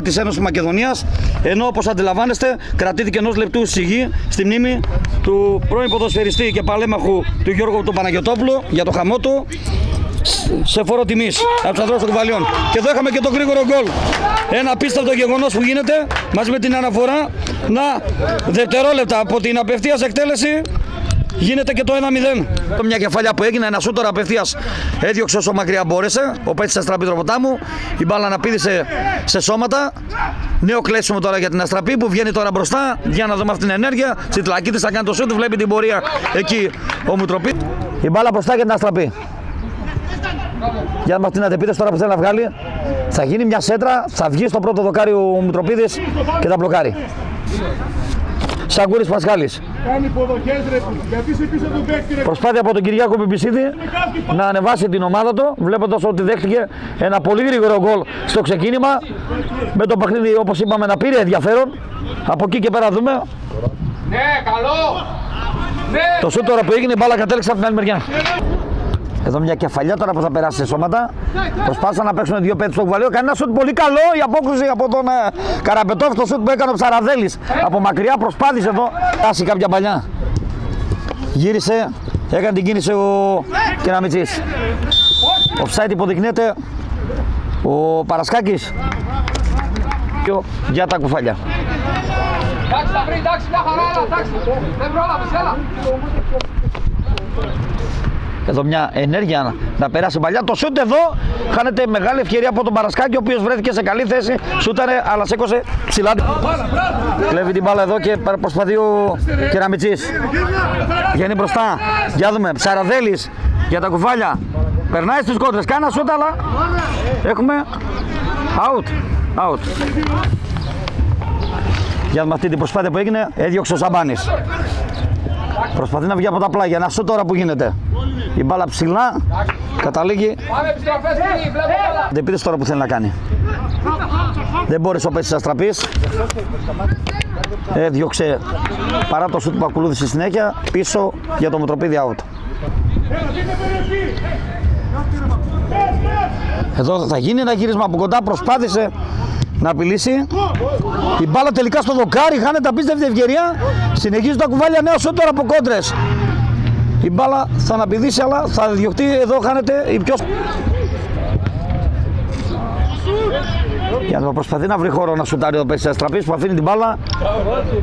πλαίσια της Ένωσης Μακεδονίας. Ενώ όπως αντιλαμβάνεστε, κρατήθηκε ενός λεπτού σιγή στη μνήμη του πρώην ποδοσφαιριστή και παλέμαχου του Γιώργου του Παναγιοτόπουλου για το χαμό του σε φόρο τιμής από τους ανθρώπους των κουβαλιών. Και εδώ είχαμε και το γρήγορο γκολ. Ένα απίστευτο γεγονός που γίνεται μαζί με την αναφορά να δευτερόλεπτα από την απευθείας εκτέλεση γίνεται και το 1-0. Μια κεφαλιά που έγινε, ένα σούτορα απευθείας έδιωξε όσο μακριά μπόρεσε. Ο Πέτση Αστραπή τροποτάμου. Η μπάλα να πήδησε σε σώματα. Νέο κλέσιμο τώρα για την Αστραπή που βγαίνει τώρα μπροστά. Για να δούμε αυτή την ενέργεια. Τσιτλακίτη θα κάνει το σούτ, βλέπει την πορεία εκεί ο Μουτροπή. Η μπάλα μπροστά για την Αστραπή. Για να την αντεπίδε τώρα που θέλει να βγάλει. Θα γίνει μια σέντρα, θα βγει στο πρώτο δοκάρι ο Μουτροπίδη και θα μπλοκάρει. Σαγκούρης Πασχάλης. Κάνει υποδοχές ρε γιατί είσαι πίσω του παίκτη ρε. Προσπάθεια από τον Κυριάκο Πιπισίδη να ανεβάσει την ομάδα του, βλέποντας ότι δέχτηκε ένα πολύ γρήγορο γκολ στο ξεκίνημα. Με το παιχνίδι, όπως είπαμε, να πήρε ενδιαφέρον. Από εκεί και πέρα δούμε. Ναι, καλό. Ναι. Το σούτ τώρα που έγινε, η μπάλα κατέληξε από την άλλη μεριά. Εδώ μια κεφαλιά τώρα που θα περάσει σε σώματα. Προσπάθησαν να παίξουν δύο πέτρε στο κουβαλίο. Κανένα σουτ πολύ καλό η απόκριση από τον ε, Καραπετόφ. Το σουτ που έκανε ο Ψαραδέλης. Από μακριά προσπάθησε εδώ. Τάσει κάποια παλιά. Γύρισε, έκανε την κίνηση ο Κεραμιτσής. Offside υποδεικνύεται ο Παρασκάκης και ο- για τα κουφάλια. Εντάξει, θα βρει, εντάξει, μια χαρά, έλα, εντάξει. Δεν πρόλαβες, έλα. Εδώ μια ενέργεια να, να περάσει παλιά. Το σούτ εδώ χάνεται μεγάλη ευκαιρία από τον Παρασκάκη, ο οποίος βρέθηκε σε καλή θέση. Σούταρε, αλλά σήκωσε ψηλά. Κλέβει την μπάλα εδώ και προσπαθεί ο Κεραμιτσή. Βγαίνει μπροστά. Για δούμε. Ψαραδέλης για τα κουφάλια. Περνάει στι κόντρες. Κάνα σούτ, αλλά έχουμε out. Out. Για δούμε αυτή την προσπάθεια που έγινε. Έδιωξε ο Σαμπάνης. Προσπαθεί να βγει από τα πλάγια. Ένα σούτ τώρα που γίνεται. Η μπάλα ψηλά. Καταλήγει. Πάμε επιστροφές, κύριοι, βλέπω καλά. Δεν πήρες τώρα που θέλει να κάνει. Δεν μπόρεσε ο Πέτσης Αστραπής. Έδιωξε παρά το σούτ που ακολούθησε συνέχεια πίσω για το Μητροπίδη out. Εδώ θα γίνει ένα γύρισμα από κοντά, προσπάθησε να απειλήσει. Η μπάλα τελικά στο δοκάρι, χάνεται απίστευτη ευκαιρία. Συνεχίζει τα κουβάλια νέο σούτ τώρα από κόντρες. Η μπάλα θα αναπηδήσει, αλλά θα διωχτεί εδώ, χάνεται η πιο για να προσπαθεί να βρει χώρο να σουτάρει ο Πέσης Αστραπής που αφήνει την μπάλα.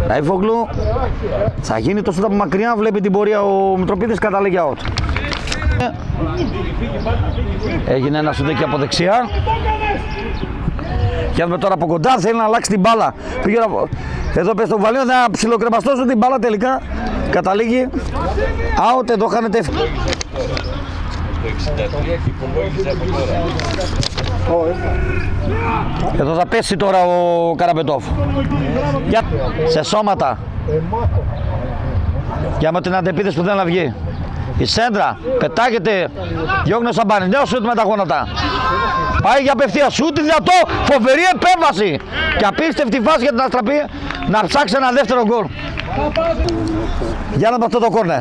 Ραΐφογλου. Θα γίνει το σούτ από μακριά. Βλέπει την πορεία ο Μητροπίδης καταλήγει out. Έγινε ένα σούτ εκεί από δεξιά. Και δούμε τώρα από κοντά θέλει να αλλάξει την μπάλα. Πήγε να- Εδώ πες το κουβαλίο θα ψιλοκρεμαστώ την μπάλα τελικά. Καταλήγει out. Εδώ χάνεται ευκαιρία. Εδώ θα πέσει τώρα ο Καραπετόφ. Για... Σε σώματα. Για με την αντεπίδεση που δεν να βγει. Η σέντρα πετάγεται, διώχνει ο Σαμπάνης, νέο σούτ με τα γόνατα. Πάει για απευθεία σούτ, δυνατό, φοβερή επέμβαση. Και απίστευτη φάση για την Αστραπή να ψάξει ένα δεύτερο γκολ. Για να δούμε αυτό το κόρνερ.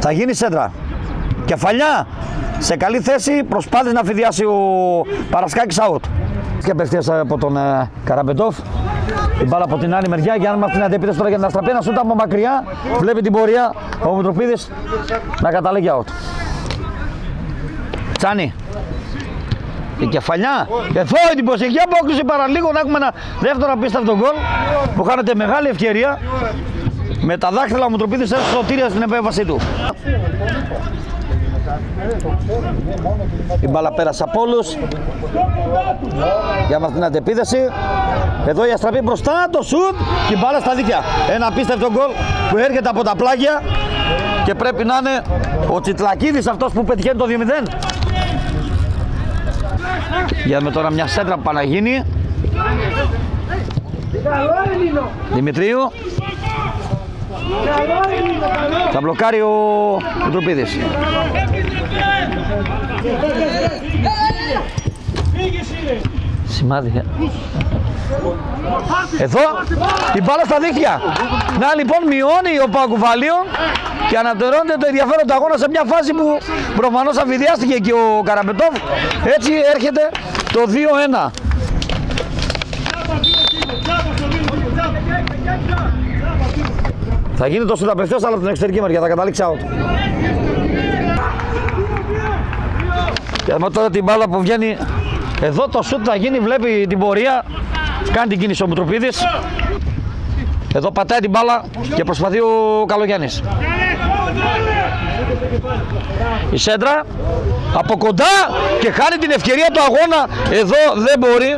Θα γίνει σέντρα. Κεφαλιά σε καλή θέση προσπάθησε να φυδιάσει ο Παρασκάκης out. Και απευθείας από τον ε, Καραμπετόφ. Η μπάλα από την άλλη μεριά. Για να αυτήν την αντεπίθεση τώρα για την Αστραπή. Ένα σούτα από μακριά. Βλέπει την πορεία ο Μητροπίδης να καταλήγει out. Τσάνι. Η κεφαλιά. Εδώ η προσεχή απόκριση παραλίγο να έχουμε ένα δεύτερο απίστευτο γκολ που χάνεται μεγάλη ευκαιρία. Με τα δάχτυλα ο Μητροπίδης έδωσε σωτήρια στην επέμβασή του. Η μπάλα πέρασε από όλους. Για μας την αντεπίδεση. Εδώ η Αστραπή μπροστά, το σουτ και η μπάλα στα δίκαια. Ένα απίστευτο γκολ που έρχεται από τα πλάγια και πρέπει να είναι ο Τσιτλακίδης αυτός που πετυχαίνει το 2-0. Για με τώρα μια σέντρα που πάνε να γίνει. Δημητρίου. Θα μπλοκάρει ο Μητροπίδης. Σημάδι. ε. Εδώ η μπάλα στα δίχτυα. Να λοιπόν μειώνει ο Παγκουβαλίων και ανατερώνεται το ενδιαφέρον του αγώνα σε μια φάση που προφανώς αφιδιάστηκε και ο Καραμπετόφ. Έτσι έρχεται το το 2-1. Θα γίνει το σούτ απευθείας αλλά από την εξωτερική μεριά, θα καταλήξει out. Και με τώρα την μπάλα που βγαίνει εδώ το σούτ θα γίνει, βλέπει την πορεία, κάνει την κίνηση ο Μουτροπίδης. Εδώ πατάει την μπάλα και προσπαθεί ο Καλογιάννης. Η Σέντρα από κοντά και χάνει την ευκαιρία του αγώνα. Εδώ δεν μπορεί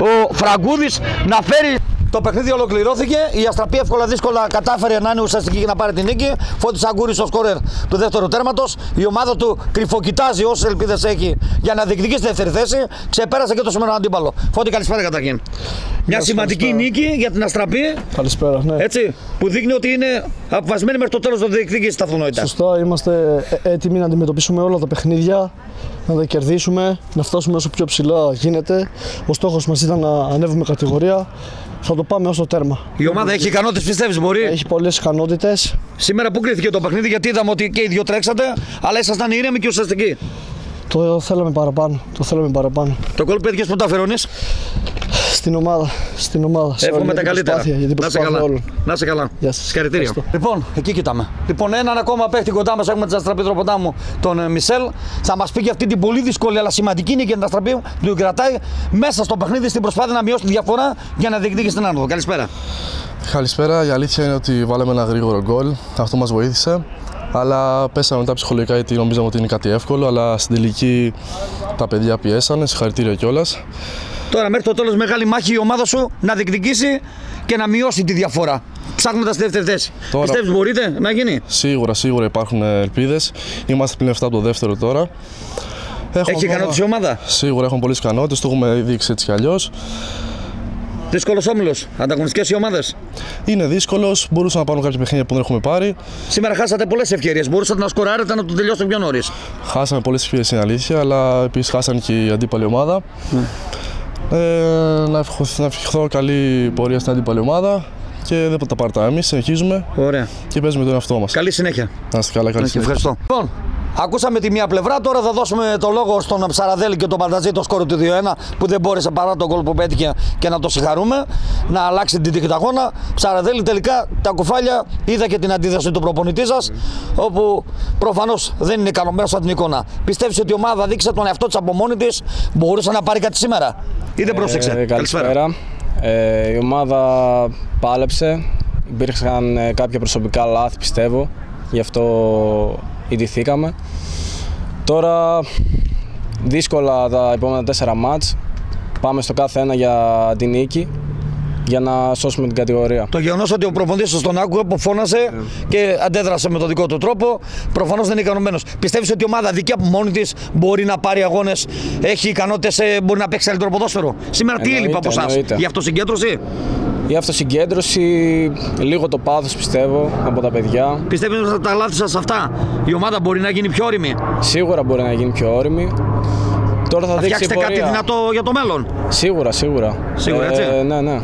ο Φραγκούδης να φέρει το παιχνίδι ολοκληρώθηκε. Η Αστραπή εύκολα δύσκολα κατάφερε να είναι ουσιαστική και να πάρει την νίκη. Φώτη Αγκούρης ο σκόρερ του δεύτερου τέρματος. Η ομάδα του κρυφοκοιτάζει όσες ελπίδες έχει για να διεκδικήσει τη δεύτερη θέση. Ξεπέρασε και το σημερινό αντίπαλο. Φώτη, καλησπέρα καταρχήν. Μια σημαντική νίκη για την Αστραπή. Καλησπέρα, ναι. Έτσι, που δείχνει ότι είναι αποφασισμένη μέχρι το τέλος να διεκδικήσει τα αυτονόητα. Σωστά, είμαστε ε- έτοιμοι να αντιμετωπίσουμε όλα τα παιχνίδια, να τα κερδίσουμε, να φτάσουμε όσο πιο ψηλά γίνεται. Ο στόχος μας ήταν να ανέβουμε κατηγορία. Θα το πάμε ω το τέρμα. Η ομάδα έχει ικανότητες, πιστεύεις, μπορεί; Έχει πολλές ικανότητες. Σήμερα που κρίθηκε το παιχνίδι, γιατί είδαμε ότι και οι δύο τρέξατε, αλλά ήσασταν ήρεμοι και ουσιαστικοί. Το θέλαμε παραπάνω. Το θέλαμε παραπάνω. Το κόλπο πέτυχε που τα φερώνει. Στην ομάδα. Στην ομάδα. σε όλη Εύχομαι τα την καλύτερα. προσπάθεια, Για την Να σε προσπάθεια καλά. όλων. Να σε καλά. Γεια σας. Συγχαρητήρια. Ευχαριστώ. Λοιπόν, εκεί κοιτάμε. Λοιπόν, έναν ακόμα παίχτη κοντά μας έχουμε την Αστραπή Τροποντάμου, τον ε, Μισελ. Θα μας πει για αυτή την πολύ δύσκολη αλλά σημαντική νίκη για την Αστραπή που του κρατάει μέσα στο παιχνίδι στην προσπάθεια να μειώσει τη διαφορά για να διεκδικήσει την άνοδο. Καλησπέρα. Καλησπέρα. Η αλήθεια είναι ότι βάλαμε ένα γρήγορο γκολ. Αυτό μας βοήθησε. Αλλά πέσαμε μετά ψυχολογικά γιατί νομίζαμε ότι είναι κάτι εύκολο. Αλλά στην τελική τα παιδιά πιέσανε. Συγχαρητήρια κιόλας. Τώρα μέχρι το τέλος μεγάλη μάχη η ομάδα σου να διεκδικήσει και να μειώσει τη διαφορά. Ψάχνοντας τη δεύτερη θέση. Τώρα- Πιστεύεις μπορείτε να γίνει; Σίγουρα, σίγουρα υπάρχουν ελπίδες. Είμαστε πλην 7 από το δεύτερο τώρα. Έχουμε Έχει ακόμα- ικανότητα η ομάδα; Σίγουρα έχουν πολλές ικανότητες. Το έχουμε δείξει έτσι κι αλλιώς. Δύσκολος όμιλος. Ανταγωνιστικές οι ομάδες; Είναι δύσκολος. Μπορούσαν να πάρουν κάποια παιχνίδια που δεν έχουμε πάρει. Σήμερα χάσατε πολλές ευκαιρίες. Μπορούσατε να σκοράρετε να το τελειώσετε πιο νωρίς. Χάσαμε πολλές ευκαιρίες είναι αλήθεια, αλλά επίσης χάσανε και η αντίπαλη ομάδα. Ε, να, ευχηθώ, να ευχηθώ καλή πορεία στην αντίπαλη ομάδα και δεν θα τα πάρει τα εμείς. Συνεχίζουμε Ωραία. και παίζουμε τον εαυτό μας. Καλή συνέχεια. Να είστε καλά, καλή συνέχεια. Ευχαριστώ. Λοιπόν, ακούσαμε τη μία πλευρά. Τώρα θα δώσουμε το λόγο στον Ψαραδέλη και τον Πανταζή, το σκόρο του 2-1 που δεν μπόρεσε παρά τον κόλ που πέτυχε και να το συγχαρούμε. Να αλλάξει την τύχη του αγώνα. Ψαραδέλη τελικά τα κουφάλια είδα και την αντίδραση του προπονητή σας, όπου προφανώς δεν είναι ικανοποιημένος από την εικόνα. Πιστεύεις ότι η ομάδα δείξε τον εαυτό της από μόνη της, μπορούσε να πάρει κάτι σήμερα; Ή δεν πρόσεξε. Ε, καλησπέρα. Ε, η ομάδα πάλεψε. Υπήρξαν ε, κάποια προσωπικά λάθη πιστεύω. Γι' αυτό ιτηθήκαμε. Τώρα δύσκολα τα επόμενα τέσσερα μάτς. Πάμε στο κάθε ένα για την νίκη για να σώσουμε την κατηγορία. Το γεγονός ότι ο προπονητής σας τον άκουγε που φώνασε και αντέδρασε με τον δικό του τρόπο, προφανώς δεν είναι ικανοποιημένος. Πιστεύεις ότι η ομάδα δική από μόνη της μπορεί να πάρει αγώνες, έχει ικανότητες, μπορεί να παίξει καλύτερο ποδόσφαιρο; Σήμερα τι Εννοείται, έλειπε από εσάς, εννοείται. η αυτοσυγκέντρωση; Η αυτοσυγκέντρωση, λίγο το πάθος πιστεύω από τα παιδιά. Πιστεύεις ότι τα λάθη σας αυτά; Η ομάδα μπορεί να γίνει πιο όρημη; Σίγουρα μπορεί να γίνει πιο όρημη. Τώρα θα, Θα δείξει η φτιάξετε κάτι πορεία. δυνατό για το μέλλον; Σίγουρα, σίγουρα. Σίγουρα, έτσι; Ε, ναι, ναι.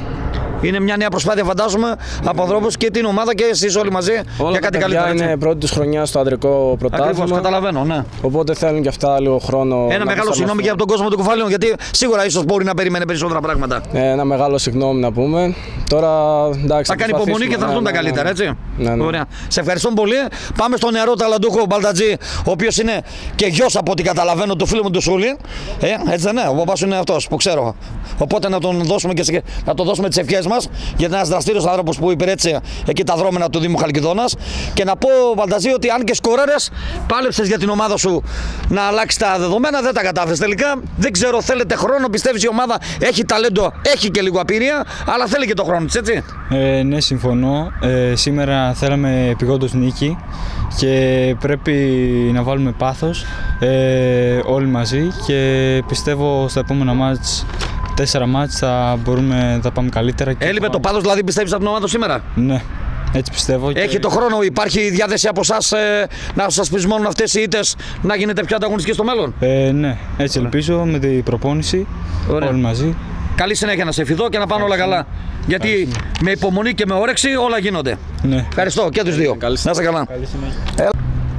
Είναι μια νέα προσπάθεια, φαντάζομαι, από ανθρώπους και την ομάδα και εσείς όλοι μαζί Όλα για τα κάτι παιδιά καλύτερο. είναι πρώτη του χρονιάς στο αντρικό πρωτάθλημα. Ακριβώς, καταλαβαίνω, ναι. Οπότε θέλουν και αυτά λίγο χρόνο. να Ένα μεγάλο προσαρμοστούν. συγγνώμη και από τον κόσμο του κουφαλίων, γιατί σίγουρα ίσως μπορεί να περιμένει περισσότερα πράγματα. Ε, ένα μεγάλο συγγνώμη να πούμε. Τώρα εντάξει. Θα κάνει υπομονή και θα έρθουν τα καλύτερα, έτσι. Ναι, ναι. Ωραία. Σε ευχαριστώ πολύ. Πάμε στον νεαρό ταλαντούχο Μπαλτατζή, ο οποίος είναι και γιος από ό,τι καταλαβαίνω του φίλου μου του Σούλη. Ε, έτσι δεν είναι. Ο παπάς είναι αυτός που ξέρω. Οπότε να τον δώσουμε και σε- να το δώσουμε τις ευχές μας, γιατί ένας δραστήριος άνθρωπος που υπηρέτησε εκεί τα δρόμενα του Δήμου Χαλκιδόνας. Και να πω, Μπαλταζή, ότι αν και σκοράρες, πάλεψες για την ομάδα σου να αλλάξεις τα δεδομένα, δεν τα κατάφερες τελικά. Δεν ξέρω, θέλετε χρόνο, πιστεύεις η ομάδα έχει ταλέντο, έχει και λίγο απειρία, αλλά θέλει και το χρόνο της, έτσι. Ε, ναι, συμφωνώ. Ε, σήμερα θέλαμε επιγόντως νίκη και πρέπει να βάλουμε πάθος ε, όλοι μαζί και πιστεύω στα επόμενα μάτς, τέσσερα μάτς θα μπορούμε να τα πάμε καλύτερα. Και Έλειπε το πάθος, δηλαδή πιστεύεις από την ομάδα σήμερα; Ναι, έτσι πιστεύω. και- Έχει το χρόνο, υπάρχει η διάθεση από εσάς να σας πεισμώνουν αυτές οι ήττες να γίνετε πιο ανταγωνιστικοί στο μέλλον; Ε, ναι, έτσι ελπίζω με την προπόνηση Ωραία. όλοι μαζί. Καλή συνέχεια να σε ευχηθώ και να πάνε όλα καλά. Γιατί με υπομονή και με όρεξη όλα γίνονται. Ναι. Ευχαριστώ και τους δύο. Καλή Να είστε καλά. Καλή συνέχεια.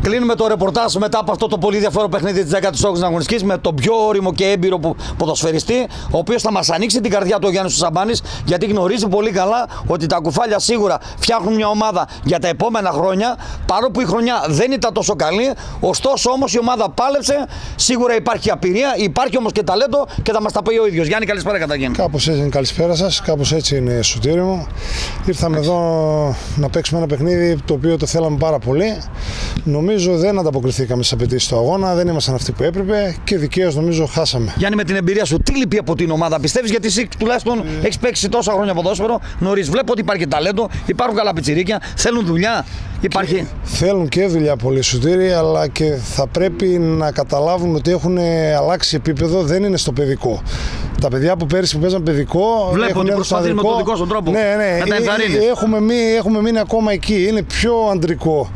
Κλείνουμε το ρεπορτάζ μετά από αυτό το πολύ ενδιαφέρον παιχνίδι της 18η αγωνιστικής με τον πιο όριμο και έμπειρο πο- ποδοσφαιριστή, ο οποίος θα μας ανοίξει την καρδιά του ο Γιάννης Σαμπάνη, γιατί γνωρίζει πολύ καλά ότι τα κουφάλια σίγουρα φτιάχνουν μια ομάδα για τα επόμενα χρόνια. Παρόλο που η χρονιά δεν ήταν τόσο καλή, ωστόσο όμως η ομάδα πάλεψε. Σίγουρα υπάρχει απειρία, υπάρχει όμως και ταλέντο και θα μας τα πει ο ίδιος. Γιάννη, καλησπέρα καταρχήν. Κάπως έτσι είναι, καλησπέρα σας. Κάπως έτσι είναι, Σωτήρι μου. Ήρθαμε εδώ να παίξουμε ένα παιχνίδι το οποίο το θέλαμε πάρα πολύ. Νομίζω δεν ανταποκριθήκαμε στις απαιτήσεις του αγώνα, δεν ήμασταν αυτοί που έπρεπε και δικαίως νομίζω χάσαμε. Γιάννη, με την εμπειρία σου, τι λείπει από την ομάδα, πιστεύεις, γιατί εσύ τουλάχιστον έχεις παίξει τόσα χρόνια ποδόσφαιρο νωρίς. Βλέπω ότι υπάρχει ταλέντο, υπάρχουν καλά πιτσιρίκια, θέλουν δουλειά. Υπάρχει. Θέλουν και δουλειά πολύ Σωτήρι, αλλά και θα πρέπει να καταλάβουν ότι έχουν αλλάξει επίπεδο, δεν είναι στο παιδικό. Τα παιδιά που πέρυσι που παίζαν παιδικό. Βλέπω έχουν ότι έρθει στο προσπαθείς με ανδρικό. τον δικό σου τρόπο Ναι, ναι. να τα Ε, ενθαρρύνεις. ε, Έχουμε μείνει, έχουμε μείνει ακόμα εκεί. Είναι πιο αντρικό.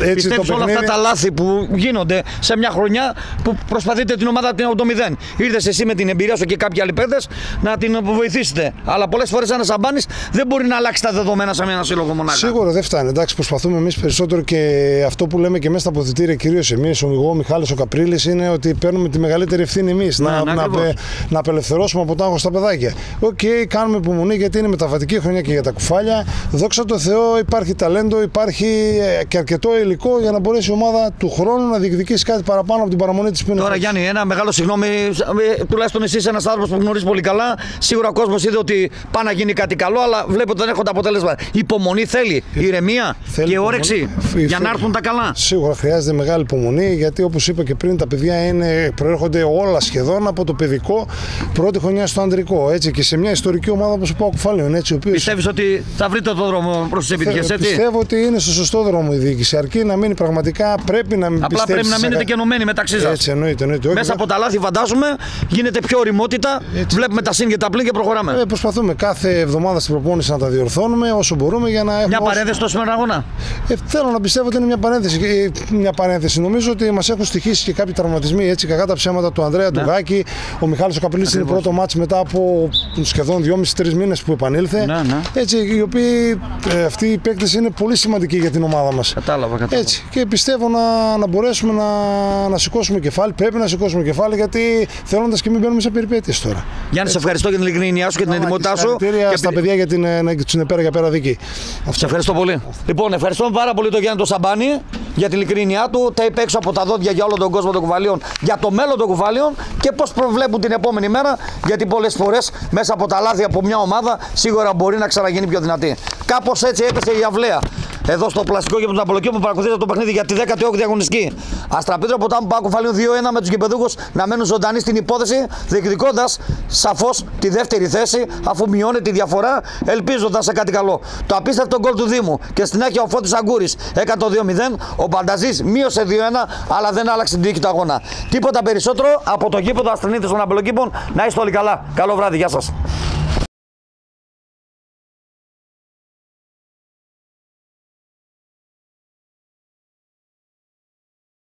Έτσι Πιστεύει το όλα αυτά παιχνίδι. τα λάθη που γίνονται σε μια χρονιά που προσπαθείτε την ομάδα από το μηδέν. Ήρθες εσύ με την εμπειρία σου και κάποιοι άλλοι παίδε να την βοηθήσετε. Αλλά πολλές φορές ένας σαμπάνη δεν μπορεί να αλλάξει τα δεδομένα σε ένα σύλλογο μονάχα. Σίγουρα δεν φτάνει. Εντάξει, προσπαθούμε εμείς περισσότερο και αυτό που λέμε και μέσα στα αποδυτήρια, κυρίως εμείς, ο εγώ, ο Μιχάλης, ο Καπρίλης, είναι ότι παίρνουμε τη μεγαλύτερη ευθύνη εμείς Ναι, να, ναι, να, ακριβώς. απε- να απελευθερώσουμε από το άγχος τα παιδάκια. Οκ, κάνουμε υπομονή γιατί είναι μεταβατική χρονιά και για τα Κουφάλια. Δόξα τω Θεώ, υπάρχει ταλέντο, υπάρχει ε, και αρκετό υλικό για να μπορέσει η ομάδα του χρόνου να διεκδικήσει κάτι παραπάνω από την παραμονή της που είναι. Τώρα φέτος. Γιάννη, ένα μεγάλο συγγνώμη, ε, τουλάχιστον εσύ είσαι ένας άνθρωπος που γνωρίζεις πολύ καλά. Σίγουρα ο κόσμος είδε ότι πάει να γίνει κάτι καλό, αλλά βλέπω ότι δεν έρχονται αποτέλεσμα. Υπομονή θέλει, ηρεμία Θέλει και υπομονή. όρεξη Φι- για να φι- έρθουν τα καλά. Σίγουρα χρειάζεται μεγάλη υπομονή γιατί όπως είπα και πριν, τα παιδιά είναι, προέρχονται όλα σχεδόν από το παιδικό πρώτη χρονιά στο ανδρικό. Έτσι, και σε μια ιστορική ομάδα όπως ο Πάο Κουφάλαιον. Έτσι, ο οποίος Πιστεύεις ότι θα βρείτε το δρόμο προς τις επιτυχίες, θε- έτσι; Πιστεύω ότι είναι στο σωστό δρόμο η διοίκηση. Αρκεί να μείνει πραγματικά, πρέπει να μην Απλά πιστέψεις πρέπει να σε μείνετε κα- και ενωμένοι μεταξύ σας. Έτσι, εννοείται. εννοείται. Όχι, Μέσα βε- από τα λάθη, φαντάζομαι, γίνεται πιο οριμότητα. Έτσι. Βλέπουμε τα συν και τα πλήν και προχωράμε. ε, προσπαθούμε κάθε εβδομάδα στην προπόνηση να τα διορθώνουμε όσο μπορούμε για να έχουμε. Μια όσο- παρένθεση στο σημερινό αγώνα. Ε, θέλω να πιστεύω ότι είναι μια παρένθεση. Ε, Μια παρένθεση. Νομίζω ότι μας έχουν στοιχήσει και κάποιοι τραυματισμοί. Έτσι, κακά τα ψέματα του Ανδρέα Ναι. του Γάκη. Ο Μιχάλης ο Καπηλής είναι πρώτο μάτς μετά από σχεδόν 2,5-3 μήνες που επανήλθε. Ναι, ναι. Έτσι, οι οποίοι ε, αυτοί οι παίκτες είναι πολύ σημαντικοί για την ομάδα μας. Κατάλαβα, κατάλαβα. Έτσι. Και πιστεύω να, να μπορέσουμε να, να σηκώσουμε κεφάλι. Πρέπει να σηκώσουμε κεφάλι γιατί θέλοντας και μην μπαίνουμε σε περιπέτειες τώρα. Γιάννη, σε ευχαριστώ για την ειλικρινιά σου και την ετοιμότητά σου. Συγχαρητήρια Και στα επι- παιδιά για την, ε, να τους είναι πέρα για πέρα δίκη. Σε ευχαριστώ πολύ. Λοιπόν, ευχαριστούμε πάρα πολύ τον Γιάννη τον Σαμπάνη για την ειλικρίνειά του. Τα είπε έξω από τα δόντια για όλο τον κόσμο των κουβαλίων, για το μέλλον των κουβαλίων και πώς προβλέπουν την επόμενη μέρα. Γιατί πολλές φορές μέσα από τα λάθη από μια ομάδα σίγουρα μπορεί να ξαναγίνει πιο δυνατή. Κάπως έτσι έπεσε η αυλαία. Εδώ στο πλαστικό γήπεδο του Απολοκίου που παρακολουθείτε το παιχνίδι για τη 18η αγωνιστική. Αστραπίδρο ποτάμου Πάκου Φαλίων 2-1 με τους γηπεδούχου να μένουν ζωντανοί στην υπόθεση, διεκδικώντας σαφώς τη δεύτερη θέση αφού μειώνει τη διαφορά, ελπίζοντας σε κάτι καλό. Το απίστευτο γκολ του Δήμου και στην άκρη ο Φώτης Αγκούρης έκανε το 2-0. Ο Μπανταζής μείωσε 2-1, αλλά δεν άλλαξε την τύχη του αγώνα. Τίποτα περισσότερο από το γήπεδο Αστρινίδη των Απελοκήπων. Να είστε όλοι καλά. Καλό βράδυ, γεια σας.